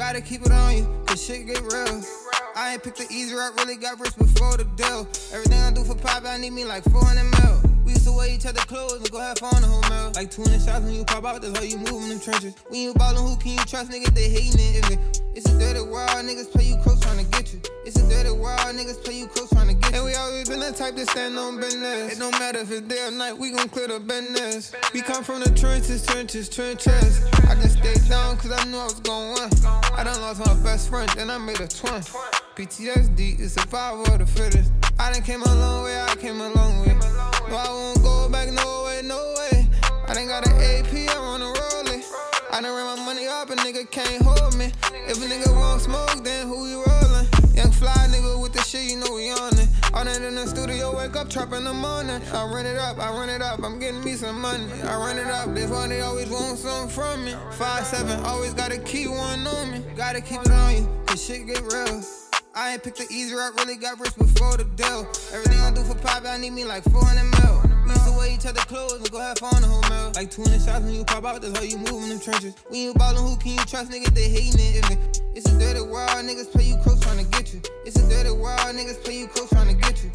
Gotta keep it on you, cause shit get real. I ain't picked the easy route, really got rich before the deal. Everything I do for pop, I need me like 400 mil. We used to wear each other clothes and go have fun the whole meal. Like 200 shots when you pop out, that's how you move in them trenches. When you ballin', who can you trust? Niggas, they hating it. If it it's a dirty world, niggas play you close trying to get you. It's a dirty world, niggas play you close trying to get you. And we always been the type to stand on business. It don't matter if it's day or night, we gon' clear the business. We come from the trenches, trenches, trenches. I just stayed down cause I knew I was gon' win. I done lost my best friend, then I made a twin. PTSD is survival of the fittest. I done came a long way, I came a long way. No, I won't go back, no way, no way. I done got an AP, I wanna roll it. I done ran my money up, a nigga can't hold me. If a nigga wake up, trap in the morning. I run it up, I run it up, I'm getting me some money. I run it up, this why they always want something from me. Five seven, always gotta keep one on me. Gotta keep it on you, cause shit get real. I ain't picked the easy route, really got rich before the deal. Everything I do for pop, I need me like 400 mil. We used to wear each other clothes and go have fun the whole meal. Like 200 shots when you pop out, that's how you move in them trenches. When you ballin', who can you trust? Niggas, they hating it. If it it's a dirty world, niggas play you close trying to get you. It's a dirty world, niggas play you close trying to get you.